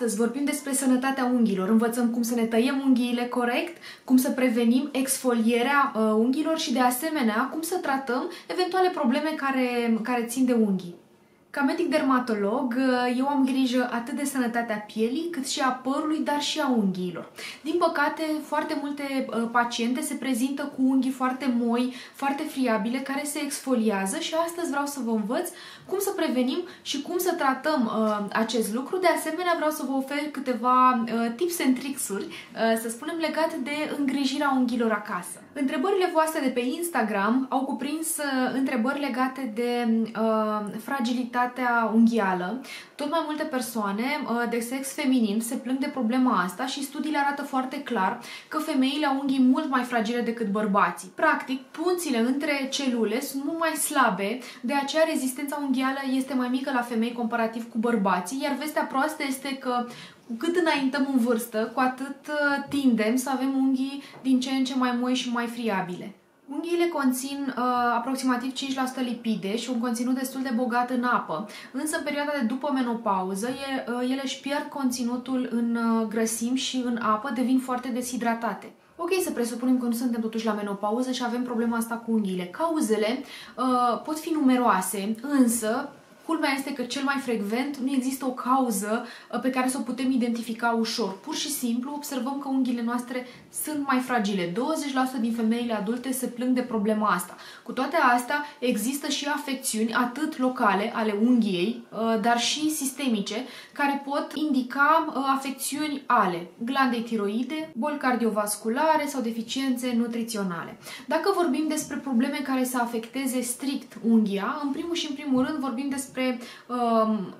Astăzi vorbim despre sănătatea unghiilor. Învățăm cum să ne tăiem unghiile corect, cum să prevenim exfolierea uh, unghiilor și de asemenea cum să tratăm eventuale probleme care, care țin de unghii. Ca medic dermatolog, eu am grijă atât de sănătatea pielii, cât și a părului, dar și a unghiilor. Din păcate, foarte multe uh, paciente se prezintă cu unghii foarte moi, foarte friabile, care se exfoliază și astăzi vreau să vă învăț cum să prevenim și cum să tratăm uh, acest lucru. De asemenea, vreau să vă ofer câteva uh, tips and tricks-uri, uh, să spunem, legate de îngrijirea unghiilor acasă. Întrebările voastre de pe Instagram au cuprins uh, întrebări legate de uh, fragilitatea unghială. Tot mai multe persoane uh, de sex feminin se plâng de problema asta și studiile arată foarte clar că femeile au unghii mult mai fragile decât bărbații. Practic, punțile între celule sunt mult mai slabe, de aceea rezistența unghială este mai mică la femei comparativ cu bărbații, iar vestea proastă este că cu cât înaintăm în vârstă, cu atât uh, tindem să avem unghii din ce în ce mai moi și mai friabile. Unghiile conțin uh, aproximativ 5% lipide și un conținut destul de bogat în apă, însă în perioada de după menopauză e, uh, ele își pierd conținutul în uh, grăsimi și în apă, devin foarte deshidratate. Ok, să presupunem că nu suntem totuși la menopauză și avem problema asta cu unghiile. Cauzele uh, pot fi numeroase, însă Culmea este că cel mai frecvent nu există o cauză uh, pe care să o putem identifica ușor. Pur și simplu observăm că unghiile noastre sunt mai fragile. 20% din femeile adulte se plâng de problema asta. Cu toate astea, există și afecțiuni atât locale ale unghiei, uh, dar și sistemice, care pot indica uh, afecțiuni ale glandei tiroide, boli cardiovasculare sau deficiențe nutriționale. Dacă vorbim despre probleme care să afecteze strict unghia, în primul și în primul rând vorbim despre despre um,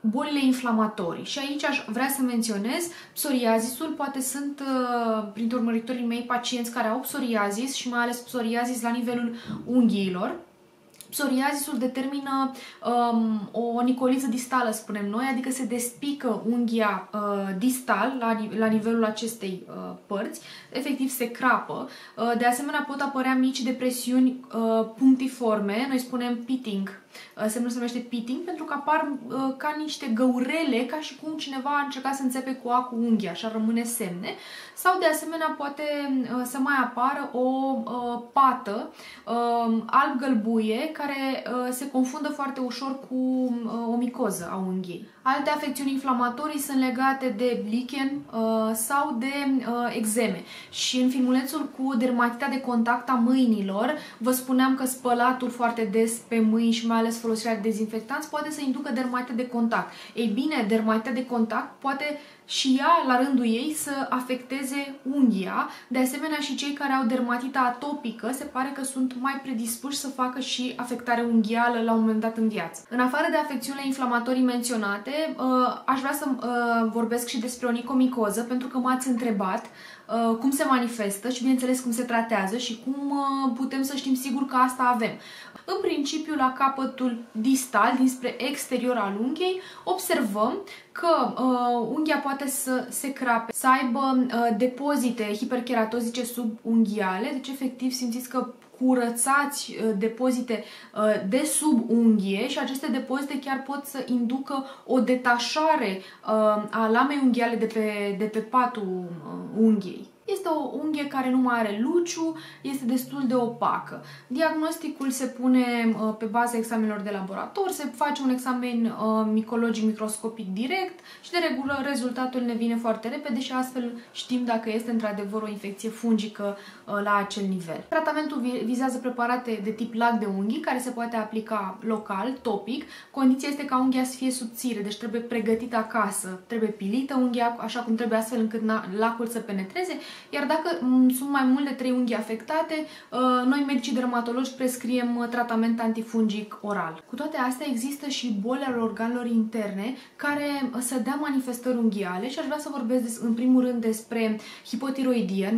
bolile inflamatorii. Și aici aș vrea să menționez psoriazisul, poate sunt uh, printre urmăritorii mei pacienți care au psoriazis și mai ales psoriazis la nivelul unghiilor. Psoriazisul determină um, o nicoliță distală, spunem noi, adică se despică unghia uh, distal la, la nivelul acestei uh, părți, efectiv se crapă. Uh, de asemenea pot apărea mici depresiuni uh, punctiforme, noi spunem pitting Uh, semnul se numește pitting pentru că apar uh, ca niște găurele, ca și cum cineva a încercat să înțepe cu a cu unghia, așa rămâne semne. Sau de asemenea poate uh, să mai apară o pată um, alb-gălbuie care se confundă foarte ușor cu o micoză a unghiei. Alte afecțiuni inflamatorii sunt legate de lichen sau de exeme. Și în filmulețul cu dermatita de contact a mâinilor, vă spuneam că spălatul foarte des pe mâini și mai ales folosirea de dezinfectanți, poate să inducă dermatită de contact. Ei bine, dermatită de contact poate și ea, la rândul ei, să afecteze unghia. De asemenea, și cei care au dermatită atopică se pare că sunt mai predispuși să facă și afectare unghială la un moment dat în viață. În afară de afecțiunile inflamatorii menționate, uh, aș vrea să uh, vorbesc și despre onicomicoză, pentru că m-ați întrebat uh, cum se manifestă și, bineînțeles, cum se tratează și cum putem să știm sigur că asta avem. În principiu, la capătul distal, dinspre exterior al unghiei, observăm că uh, unghia poate să se crape, să aibă uh, depozite hiperkeratozice subunghiale, deci efectiv simțiți că curățați uh, depozite uh, de sub unghie și aceste depozite chiar pot să inducă o detașare uh, a lamei unghiale de pe, de pe patul unghiei. Este o unghie care nu mai are luciu, este destul de opacă. Diagnosticul se pune uh, pe baza examenelor de laborator, se face un examen uh, micologic microscopic direct și de regulă rezultatul ne vine foarte repede și astfel știm dacă este într-adevăr o infecție fungică uh, la acel nivel. Tratamentul vizează preparate de tip lac de unghii care se poate aplica local, topic. Condiția este ca unghia să fie subțire, deci trebuie pregătită acasă, trebuie pilită unghia așa cum trebuie astfel încât lacul să penetreze iar dacă mm, sunt mai mult de 3 unghi afectate, uh, noi medicii dermatologi prescriem uh, tratament antifungic oral. Cu toate astea există și boli ale organelor interne care uh, să dea manifestări unghiale și aș vrea să vorbesc în primul rând despre hipotiroidie.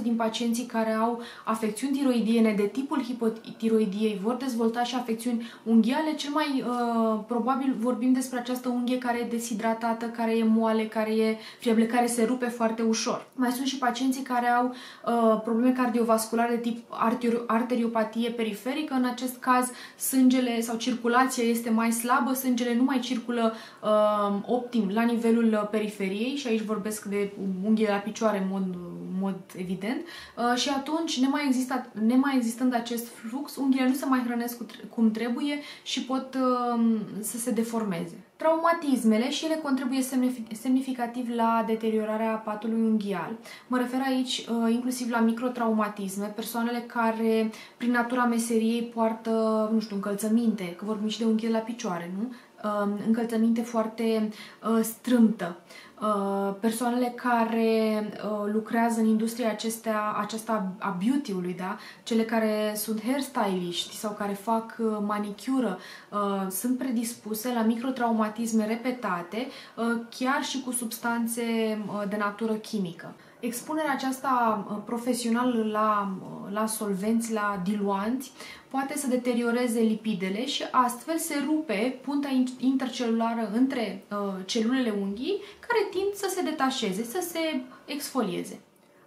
90% din pacienții care au afecțiuni tiroidiene de tipul hipotiroidiei vor dezvolta și afecțiuni unghiale. Cel mai uh, probabil vorbim despre această unghie care e deshidratată, care e moale, care e fiabilă, care se rupe foarte ușor. Mai sunt și pacienți pacienții care au uh, probleme cardiovasculare de tip arteriopatie periferică. În acest caz, sângele sau circulația este mai slabă, sângele nu mai circulă uh, optim la nivelul periferiei și aici vorbesc de unghii la picioare în mod, mod evident. Uh, și atunci, nemai, exista, nemai existând acest flux, unghiile nu se mai hrănesc cum trebuie și pot uh, să se deformeze. Traumatismele și ele contribuie semnificativ la deteriorarea patului unghial. Mă refer aici uh, inclusiv la microtraumatisme, persoanele care prin natura meseriei poartă, nu știu, încălțăminte, că vorbim și de unghiile la picioare, nu? Uh, încălțăminte foarte uh, strâmtă. Uh, persoanele care uh, lucrează în industria acestea, aceasta a beauty-ului, da? cele care sunt hairstyliști sau care fac uh, manicură, sunt predispuse la microtraumatisme repetate, chiar și cu substanțe de natură chimică. Expunerea aceasta profesională la, la solvenți, la diluanți, poate să deterioreze lipidele și astfel se rupe punta intercelulară între uh, celulele unghii care tind să se detașeze, să se exfolieze.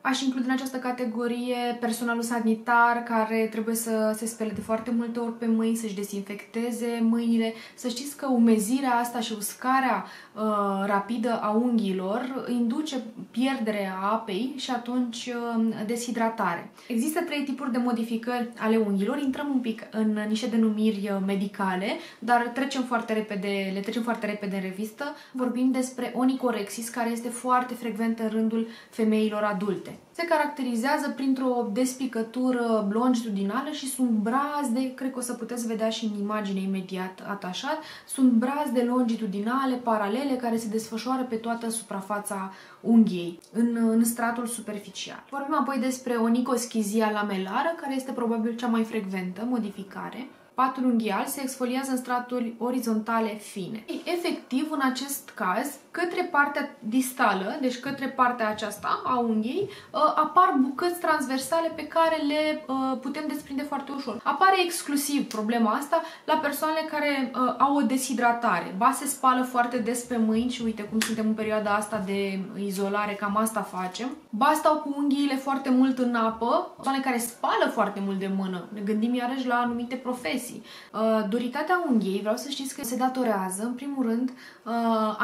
Aș include în această categorie personalul sanitar care trebuie să se spele de foarte multe ori pe mâini, să-și dezinfecteze mâinile. Să știți că umezirea asta și uscarea uh, rapidă a unghiilor induce pierderea apei și atunci uh, deshidratare. Există trei tipuri de modificări ale unghiilor. Intrăm un pic în niște denumiri uh, medicale, dar trecem foarte repede, le trecem foarte repede în revistă. Vorbim despre onicorexis, care este foarte frecvent în rândul femeilor adulte se caracterizează printr-o despicătură longitudinală și sunt brazde, cred că o să puteți vedea și în imagine imediat atașat, sunt brazde longitudinale, paralele, care se desfășoară pe toată suprafața unghiei, în, în stratul superficial. Vorbim apoi despre onicoschizia lamelară, care este probabil cea mai frecventă modificare patul unghial se exfoliază în straturi orizontale fine. Ei, efectiv, în acest caz, către partea distală, deci către partea aceasta a unghiei, uh, apar bucăți transversale pe care le uh, putem desprinde foarte ușor. Apare exclusiv problema asta la persoanele care uh, au o deshidratare. Ba se spală foarte des pe mâini și uite cum suntem în perioada asta de izolare, cam asta facem. Ba stau cu unghiile foarte mult în apă, persoane care spală foarte mult de mână. Ne gândim iarăși la anumite profesii depresii. Uh, duritatea unghiei, vreau să știți că se datorează, în primul rând, uh,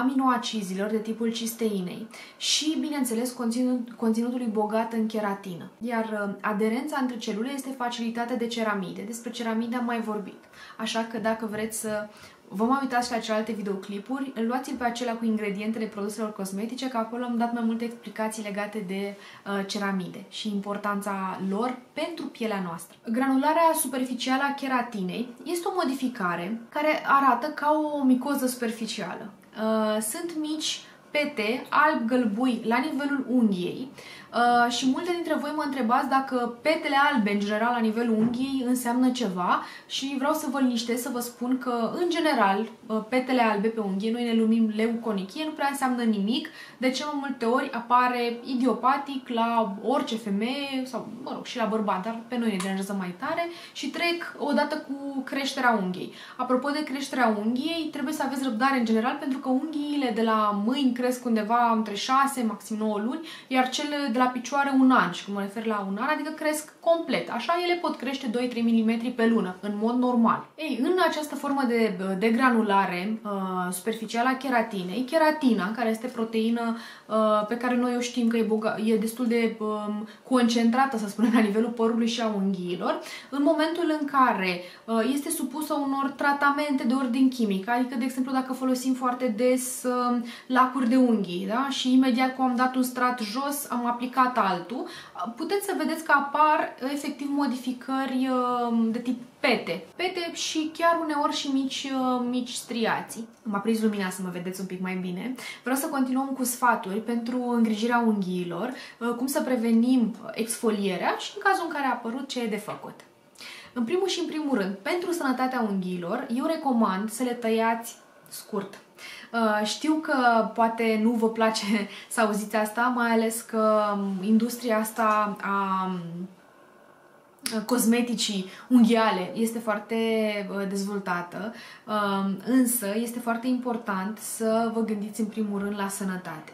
aminoacizilor de tipul cisteinei și, bineînțeles, conținut, conținutului bogat în keratină. Iar uh, aderența între celule este facilitată de ceramide. Despre ceramide am mai vorbit. Așa că dacă vreți să Vă mai uitați și la celelalte videoclipuri, luați-l pe acelea cu ingredientele produselor cosmetice, că acolo am dat mai multe explicații legate de uh, ceramide și importanța lor pentru pielea noastră. Granularea superficială a keratinei este o modificare care arată ca o micoză superficială. Uh, sunt mici pete alb-gălbui la nivelul unghiei, Uh, și multe dintre voi mă întrebați dacă petele albe, în general, la nivelul unghiei, înseamnă ceva și vreau să vă liniștesc, să vă spun că, în general, uh, petele albe pe unghie, noi ne lumim leuconichie, nu prea înseamnă nimic, de ce mai multe ori apare idiopatic la orice femeie sau, mă rog, și la bărbat, dar pe noi ne deranjează mai tare și trec odată cu creșterea unghiei. Apropo de creșterea unghiei, trebuie să aveți răbdare în general pentru că unghiile de la mâini cresc undeva între 6, maxim 9 luni, iar cele de la picioare un an și când mă refer la un an, adică cresc complet. Așa ele pot crește 2-3 mm pe lună, în mod normal. Ei, în această formă de degranulare uh, superficială a keratinei, keratina, care este proteină uh, pe care noi o știm că e, boga, e destul de uh, concentrată, să spunem, la nivelul părului și a unghiilor, în momentul în care uh, este supusă unor tratamente de ordin chimic, adică, de exemplu, dacă folosim foarte des uh, lacuri de unghii, da? și imediat cum am dat un strat jos, am aplicat aplicat altul, puteți să vedeți că apar efectiv modificări uh, de tip pete. Pete și chiar uneori și mici, uh, mici striații. M-a prins lumina să mă vedeți un pic mai bine. Vreau să continuăm cu sfaturi pentru îngrijirea unghiilor, uh, cum să prevenim exfolierea și în cazul în care a apărut ce e de făcut. În primul și în primul rând, pentru sănătatea unghiilor, eu recomand să le tăiați scurt. Uh, știu că poate nu vă place să auziți asta, mai ales că um, industria asta a cosmeticii unghiale este foarte dezvoltată, însă este foarte important să vă gândiți în primul rând la sănătate.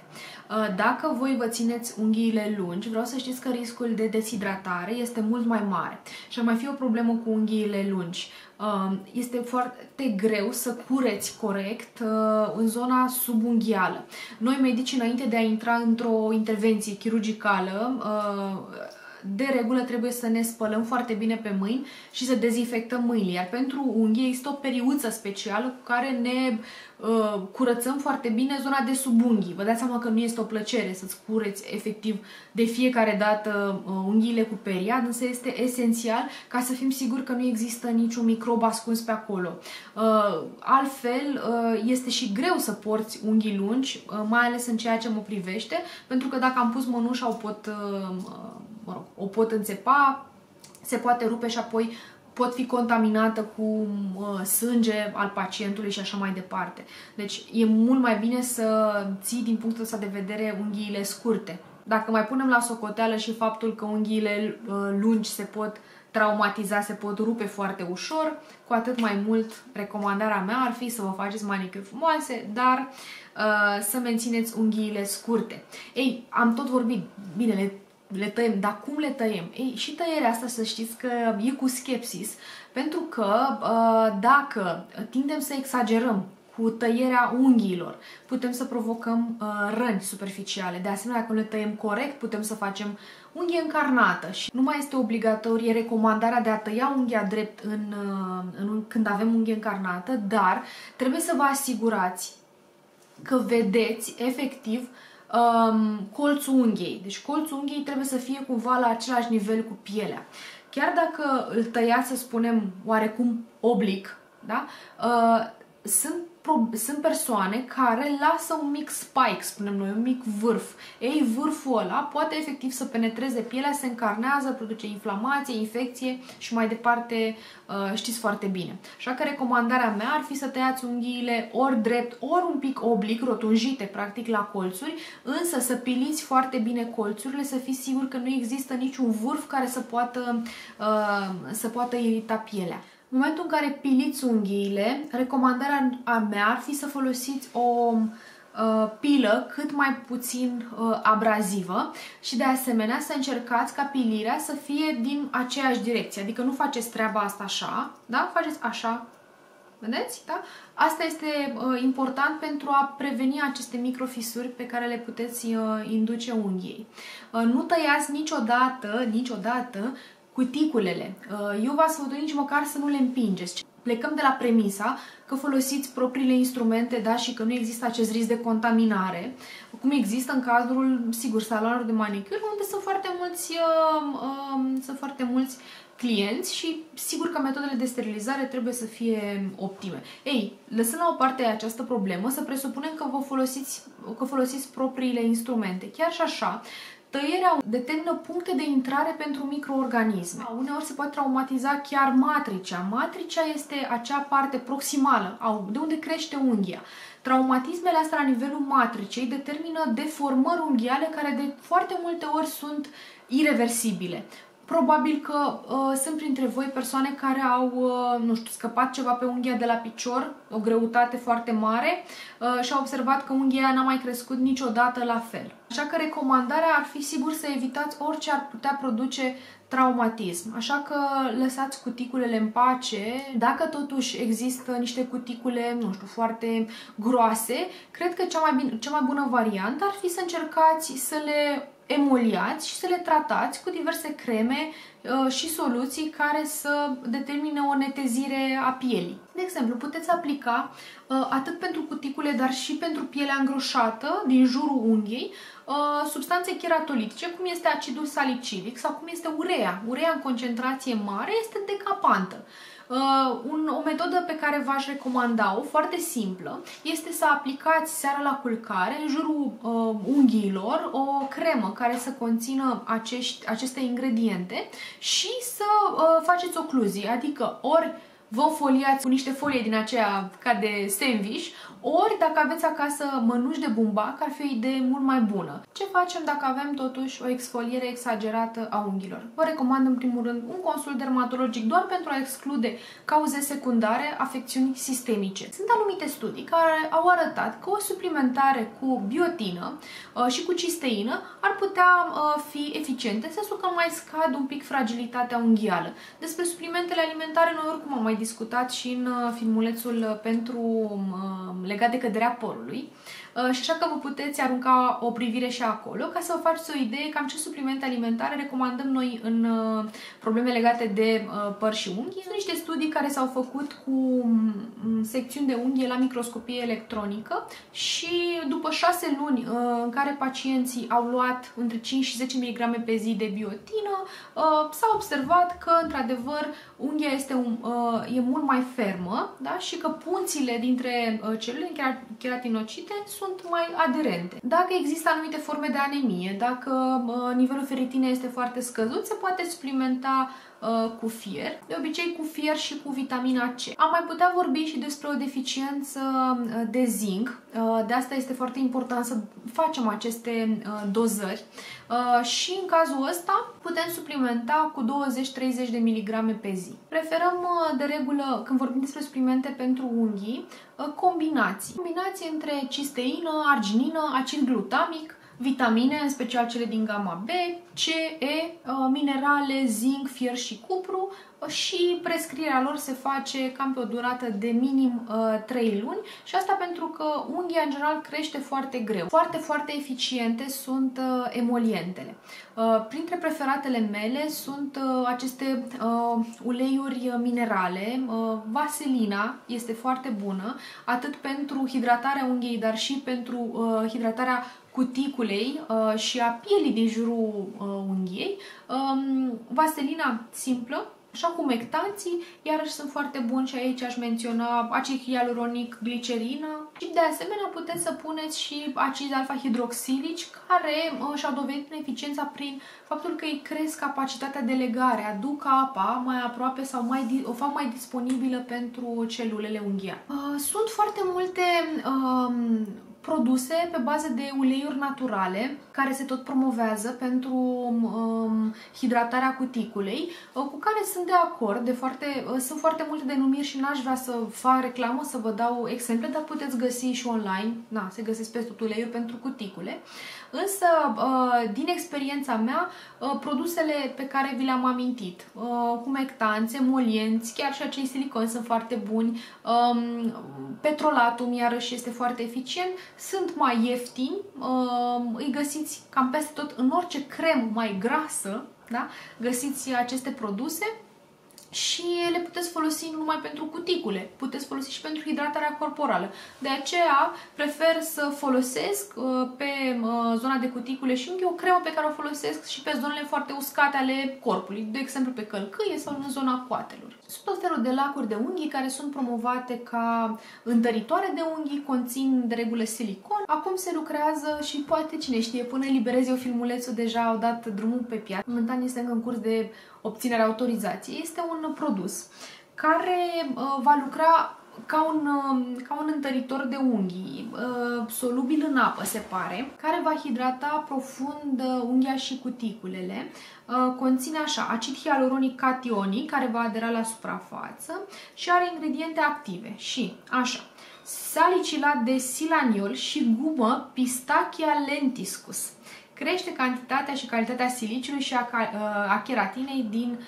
Dacă voi vă țineți unghiile lungi, vreau să știți că riscul de deshidratare este mult mai mare și ar mai fi o problemă cu unghiile lungi. Este foarte greu să cureți corect în zona subunghială. Noi, medici, înainte de a intra într-o intervenție chirurgicală, de regulă trebuie să ne spălăm foarte bine pe mâini și să dezinfectăm mâinile. Iar pentru unghii există o periuță specială cu care ne uh, curățăm foarte bine zona de sub unghii. Vă dați seama că nu este o plăcere să-ți cureți efectiv de fiecare dată uh, unghiile cu periad, însă este esențial ca să fim siguri că nu există niciun microb ascuns pe acolo. Uh, altfel, uh, este și greu să porți unghii lungi, uh, mai ales în ceea ce mă privește, pentru că dacă am pus mănușa o pot uh, mă rog, o pot înțepa, se poate rupe și apoi pot fi contaminată cu uh, sânge al pacientului și așa mai departe. Deci e mult mai bine să ții din punctul ăsta de vedere unghiile scurte. Dacă mai punem la socoteală și faptul că unghiile uh, lungi se pot traumatiza, se pot rupe foarte ușor, cu atât mai mult recomandarea mea ar fi să vă faceți manicuri frumoase, dar uh, să mențineți unghiile scurte. Ei, am tot vorbit, bine, le le tăiem. Dar cum le tăiem? Ei, și tăierea asta să știți că e cu skepsis, pentru că uh, dacă tindem să exagerăm cu tăierea unghiilor, putem să provocăm uh, răni superficiale. De asemenea, dacă le tăiem corect, putem să facem unghie încarnată și nu mai este obligatorie recomandarea de a tăia unghia drept în, uh, în, când avem unghie încarnată, dar trebuie să vă asigurați că vedeți efectiv um, colțul unghiei. Deci colțul unghiei trebuie să fie cumva la același nivel cu pielea. Chiar dacă îl tăiați, să spunem, oarecum oblic, da? Uh, sunt sunt persoane care lasă un mic spike, spunem noi, un mic vârf. Ei, vârful ăla poate efectiv să penetreze pielea, se încarnează, produce inflamație, infecție și mai departe uh, știți foarte bine. Așa că recomandarea mea ar fi să tăiați unghiile ori drept, ori un pic oblic, rotunjite practic la colțuri, însă să piliți foarte bine colțurile, să fiți sigur că nu există niciun vârf care să poată, uh, să poată irita pielea. În momentul în care piliți unghiile, recomandarea a mea ar fi să folosiți o uh, pilă cât mai puțin uh, abrazivă și de asemenea să încercați ca pilirea să fie din aceeași direcție, adică nu faceți treaba asta așa, da? Faceți așa, vedeți? Da? Asta este uh, important pentru a preveni aceste microfisuri pe care le puteți uh, induce unghiei. Uh, nu tăiați niciodată, niciodată cuticulele. Uh, eu v-aș sfătui nici măcar să nu le împingeți. Plecăm de la premisa că folosiți propriile instrumente da, și că nu există acest risc de contaminare, cum există în cadrul, sigur, saloanelor de manicură, unde sunt foarte mulți, uh, uh, sunt foarte mulți clienți și sigur că metodele de sterilizare trebuie să fie optime. Ei, lăsând la o parte această problemă, să presupunem că vă folosiți, că folosiți propriile instrumente. Chiar și așa, Tăierea determină puncte de intrare pentru microorganisme. Uneori se poate traumatiza chiar matricea. Matricea este acea parte proximală, de unde crește unghia. Traumatismele astea la nivelul matricei determină deformări unghiale care de foarte multe ori sunt irreversibile. Probabil că uh, sunt printre voi persoane care au, uh, nu știu, scăpat ceva pe unghia de la picior, o greutate foarte mare uh, și au observat că unghia n-a mai crescut niciodată la fel. Așa că recomandarea ar fi sigur să evitați orice ar putea produce traumatism. Așa că lăsați cuticulele în pace. Dacă totuși există niște cuticule, nu știu, foarte groase, cred că cea mai, bine, cea mai bună variantă ar fi să încercați să le emoliați și să le tratați cu diverse creme uh, și soluții care să determine o netezire a pielii. De exemplu, puteți aplica uh, atât pentru cuticule, dar și pentru pielea îngroșată din jurul unghiei, uh, substanțe cheratolitice, cum este acidul salicidic sau cum este urea. Urea în concentrație mare este decapantă. Uh, un, o metodă pe care v-aș recomanda-o, foarte simplă, este să aplicați seara la culcare, în jurul uh, unghiilor, o cremă care să conțină acești, aceste ingrediente și să uh, faceți ocluzii, adică ori vă foliați cu niște folie din aceea ca de sandwich, ori dacă aveți acasă mănuși de bumbac, ar fi o idee mult mai bună. Ce facem dacă avem totuși o exfoliere exagerată a unghiilor? Vă recomand în primul rând un consult dermatologic doar pentru a exclude cauze secundare, afecțiuni sistemice. Sunt anumite studii care au arătat că o suplimentare cu biotină uh, și cu cisteină ar putea uh, fi eficiente în sensul că mai scad un pic fragilitatea unghială. Despre suplimentele alimentare noi oricum am mai discutat și în uh, filmulețul pentru legat de căderea porului. Uh, și așa că vă puteți arunca o privire și acolo ca să vă faceți o idee cam ce suplimente alimentare recomandăm noi în uh, probleme legate de uh, păr și unghi. Sunt niște studii care s-au făcut cu mm, secțiuni de unghie la microscopie electronică și după 6 luni în care pacienții au luat între 5 și 10 mg pe zi de biotină, s-a observat că, într-adevăr, unghia este un, e mult mai fermă da? și că punțile dintre celule keratinocite sunt sunt mai aderente. Dacă există anumite forme de anemie, dacă uh, nivelul feritinei este foarte scăzut, se poate suplimenta uh, cu fier, de obicei cu fier și cu vitamina C. Am mai putea vorbi și despre o deficiență uh, de zinc, uh, de asta este foarte important să facem aceste uh, dozări uh, și în cazul ăsta putem suplimenta cu 20-30 de miligrame pe zi. Preferăm uh, de regulă, când vorbim despre suplimente pentru unghii, uh, combinații. Combinații între cisteină, arginină, acid glutamic, vitamine, în special cele din gama B, C, E, minerale, zinc, fier și cupru și prescrierea lor se face cam pe o durată de minim uh, 3 luni și asta pentru că unghia în general crește foarte greu. Foarte, foarte eficiente sunt uh, emolientele. Uh, printre preferatele mele sunt uh, aceste uh, uleiuri minerale. Uh, vaselina este foarte bună, atât pentru hidratarea unghiei, dar și pentru uh, hidratarea cuticulei uh, și a pielii din jurul uh, unghiei. Um, vaselina simplă, Așa cum mectanții, iarăși sunt foarte buni și aici aș menționa acid hialuronic, glicerină și de asemenea puteți să puneți și acizi alfa-hidroxilici care uh, și-au dovedit eficiența prin faptul că îi cresc capacitatea de legare, aduc apa mai aproape sau mai, o fac mai disponibilă pentru celulele unghiane. Uh, sunt foarte multe uh, produse pe bază de uleiuri naturale care se tot promovează pentru um, hidratarea cuticulei, uh, cu care sunt de acord. De foarte, uh, sunt foarte multe denumiri și n-aș vrea să fac reclamă, să vă dau exemple, dar puteți găsi și online. Na, se găsesc peste tot uleiuri pentru cuticule. Însă, uh, din experiența mea, uh, produsele pe care vi le-am amintit, uh, humectanți, emolienți, chiar și acei siliconi sunt foarte buni, um, petrolatum iarăși este foarte eficient, sunt mai ieftini, îi găsiți cam peste tot în orice cremă mai grasă, da? găsiți aceste produse și le puteți folosi nu numai pentru cuticule, puteți folosi și pentru hidratarea corporală. De aceea prefer să folosesc uh, pe uh, zona de cuticule și unghi o cremă pe care o folosesc și pe zonele foarte uscate ale corpului, de exemplu pe călcâie sau în zona coatelor. Sunt tot felul de lacuri de unghii care sunt promovate ca întăritoare de unghii, conțin de regulă silicon. Acum se lucrează și poate cine știe, până eliberez eu filmulețul deja au dat drumul pe piață. Momentan este încă în curs de obținerea autorizației. Este un produs care uh, va lucra ca un, uh, ca un întăritor de unghii, uh, solubil în apă, se pare, care va hidrata profund unghia și cuticulele. Conține așa, acid hialuronic cationic, care va adera la suprafață și are ingrediente active. Și, așa, salicilat de silaniol și gumă pistachia lentiscus. Crește cantitatea și calitatea siliciului și a, a keratinei din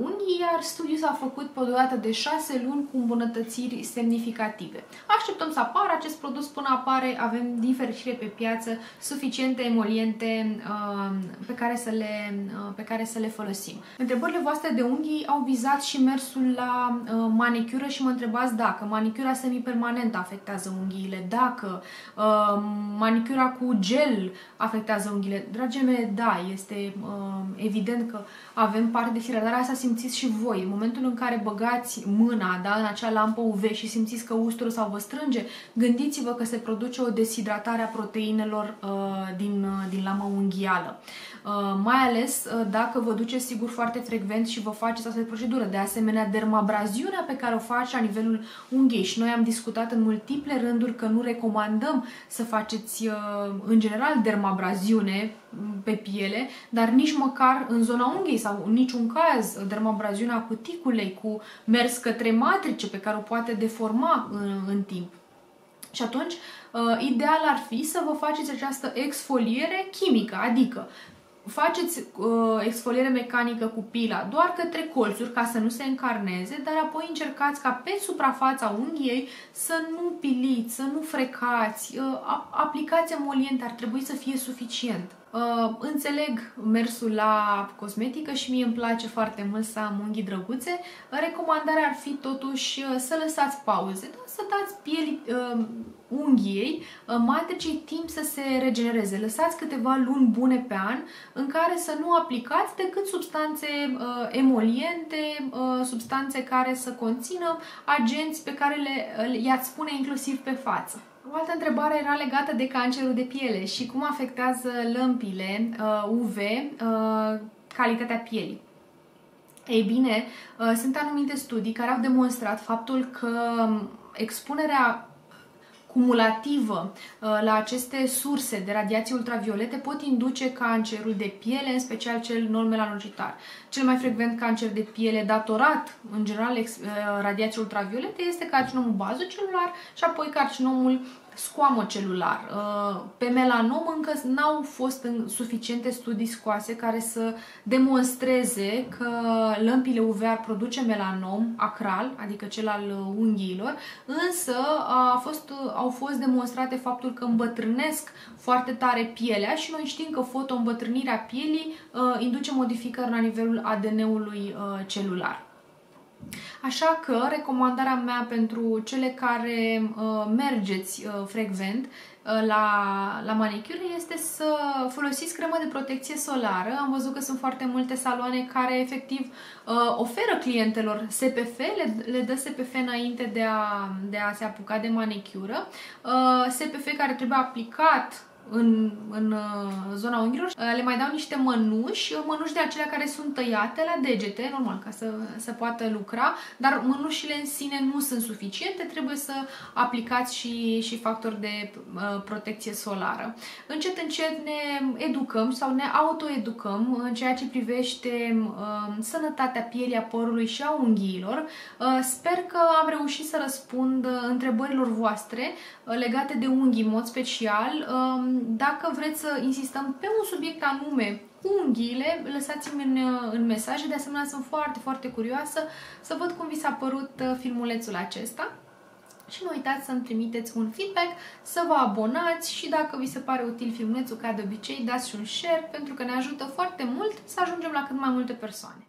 unghii, iar studiul s-a făcut pe o durată de 6 luni cu îmbunătățiri semnificative. Așteptăm să apară acest produs până apare, avem din fericire pe piață suficiente emoliente uh, pe, care să le, uh, pe care să le folosim. Întrebările voastre de unghii au vizat și mersul la uh, manicură și mă întrebați dacă manicura semipermanentă afectează unghiile, dacă uh, manicura cu gel afectează unghiile. Dragii mei, da, este uh, evident că avem parte de hidratarea asta simțiți și voi. În momentul în care băgați mâna da, în acea lampă UV și simțiți că ustură sau vă strânge, gândiți-vă că se produce o deshidratare a proteinelor uh, din, uh, din lama unghială. Uh, mai ales uh, dacă vă duceți sigur foarte frecvent și vă faceți asta de procedură. De asemenea, dermabraziunea pe care o faci la nivelul unghiei și noi am discutat în multiple rânduri că nu recomandăm să faceți uh, în general dermabraziune mm, pe piele, dar nici măcar în zona unghiei sau în niciun caz dermabraziunea cuticulei cu mers către matrice pe care o poate deforma în, în timp. Și atunci, uh, ideal ar fi să vă faceți această exfoliere chimică, adică faceți uh, exfoliere mecanică cu pila doar către colțuri ca să nu se încarneze, dar apoi încercați ca pe suprafața unghiei să nu piliți, să nu frecați. Uh, aplicați emoliente ar trebui să fie suficient. Uh, înțeleg mersul la cosmetică și mie îmi place foarte mult să am unghii drăguțe. Recomandarea ar fi totuși uh, să lăsați pauze, da? să dați pielii uh, unghiei, uh, matricii timp să se regenereze. Lăsați câteva luni bune pe an în care să nu aplicați decât substanțe uh, emoliente, uh, substanțe care să conțină agenți pe care le, i-ați spune inclusiv pe față. O altă întrebare era legată de cancerul de piele și cum afectează lămpile uh, UV uh, calitatea pielii. Ei bine, uh, sunt anumite studii care au demonstrat faptul că expunerea cumulativă uh, la aceste surse de radiații ultraviolete pot induce cancerul de piele, în special cel non-melanocitar. Cel mai frecvent cancer de piele datorat, în general, uh, radiației ultraviolete este carcinomul bazocelular și apoi carcinomul scoamocelular. Uh, pe melanom încă n-au fost suficiente studii scoase care să demonstreze că lămpile UV ar produce melanom acral, adică cel al unghiilor, însă a fost, au fost demonstrate faptul că îmbătrânesc foarte tare pielea și noi știm că fotoîmbătrânirea pielii uh, induce modificări la nivelul ADN-ului uh, celular. Așa că recomandarea mea pentru cele care uh, mergeți uh, frecvent uh, la, la manicură este să folosiți cremă de protecție solară. Am văzut că sunt foarte multe saloane care efectiv uh, oferă clientelor SPF, le, le dă SPF înainte de a, de a se apuca de manicură. Uh, SPF care trebuie aplicat în, în uh, zona unghiilor. Uh, le mai dau niște mănuși, mănuși de acelea care sunt tăiate la degete, normal, ca să, să poată lucra, dar mănușile în sine nu sunt suficiente, trebuie să aplicați și, și factori de uh, protecție solară. Încet, încet ne educăm sau ne autoeducăm în ceea ce privește uh, sănătatea pielii, a părului și a unghiilor. Uh, sper că am reușit să răspund întrebărilor voastre uh, legate de unghii în mod special. Uh, dacă vreți să insistăm pe un subiect anume, unghiile, lăsați-mi în, în mesaje. De asemenea, sunt foarte, foarte curioasă să văd cum vi s-a părut uh, filmulețul acesta. Și nu uitați să-mi trimiteți un feedback, să vă abonați și dacă vi se pare util filmulețul, ca de obicei, dați și un share pentru că ne ajută foarte mult să ajungem la cât mai multe persoane.